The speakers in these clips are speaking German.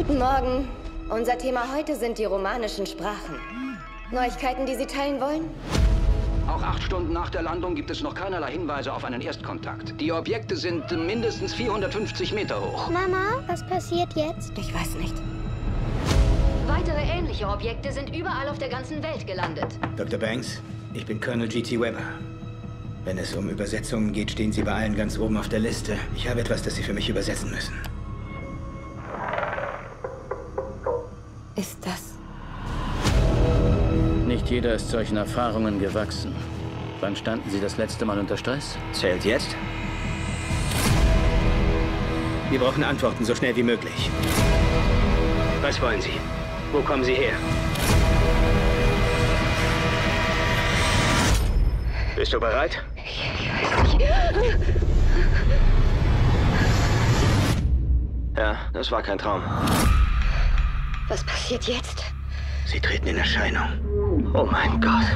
Guten Morgen. Unser Thema heute sind die romanischen Sprachen. Neuigkeiten, die Sie teilen wollen? Auch acht Stunden nach der Landung gibt es noch keinerlei Hinweise auf einen Erstkontakt. Die Objekte sind mindestens 450 Meter hoch. Mama, was passiert jetzt? Ich weiß nicht. Weitere ähnliche Objekte sind überall auf der ganzen Welt gelandet. Dr. Banks, ich bin Colonel G.T. Weber. Wenn es um Übersetzungen geht, stehen Sie bei allen ganz oben auf der Liste. Ich habe etwas, das Sie für mich übersetzen müssen. Ist das... Nicht jeder ist solchen Erfahrungen gewachsen. Wann standen Sie das letzte Mal unter Stress? Zählt jetzt? Wir brauchen Antworten so schnell wie möglich. Was wollen Sie? Wo kommen Sie her? Bist du bereit? Ja, das war kein Traum. Was passiert jetzt? Sie treten in Erscheinung. Oh mein Gott.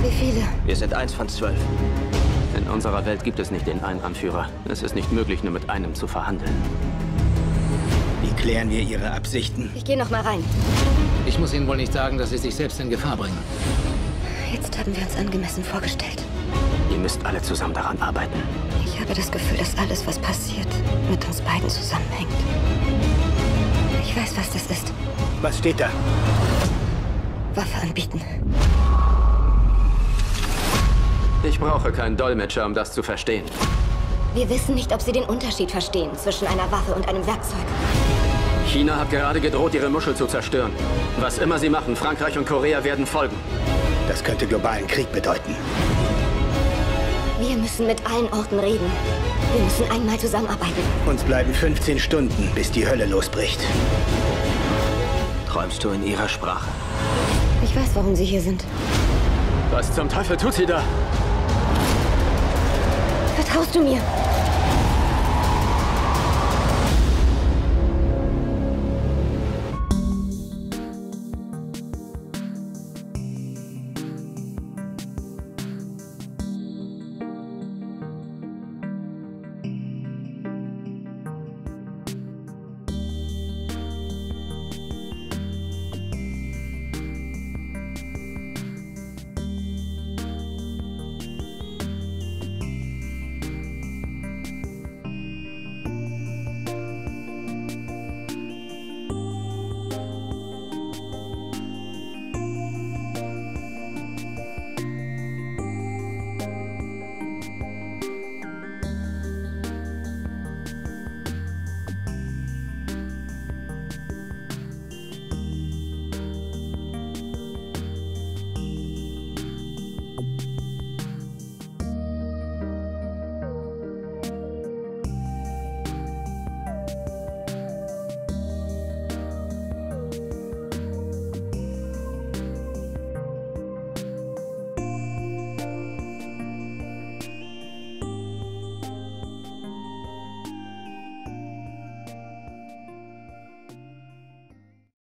Wie viele? Wir sind eins von zwölf. In unserer Welt gibt es nicht den einen Anführer. Es ist nicht möglich, nur mit einem zu verhandeln. Wie klären wir Ihre Absichten? Ich gehe noch mal rein. Ich muss Ihnen wohl nicht sagen, dass Sie sich selbst in Gefahr bringen. Jetzt haben wir uns angemessen vorgestellt. Ihr müsst alle zusammen daran arbeiten. Ich habe das Gefühl, dass alles, was passiert, mit uns beiden zusammenhängt. Ich weiß, was das ist. Was steht da? Waffe anbieten. Ich brauche keinen Dolmetscher, um das zu verstehen. Wir wissen nicht, ob Sie den Unterschied verstehen zwischen einer Waffe und einem Werkzeug. China hat gerade gedroht, ihre Muschel zu zerstören. Was immer sie machen, Frankreich und Korea werden folgen. Das könnte globalen Krieg bedeuten. Wir müssen mit allen Orten reden. Wir müssen einmal zusammenarbeiten. Uns bleiben 15 Stunden, bis die Hölle losbricht. Träumst du in ihrer Sprache? Ich weiß, warum Sie hier sind. Was zum Teufel tut sie da? Vertraust du mir?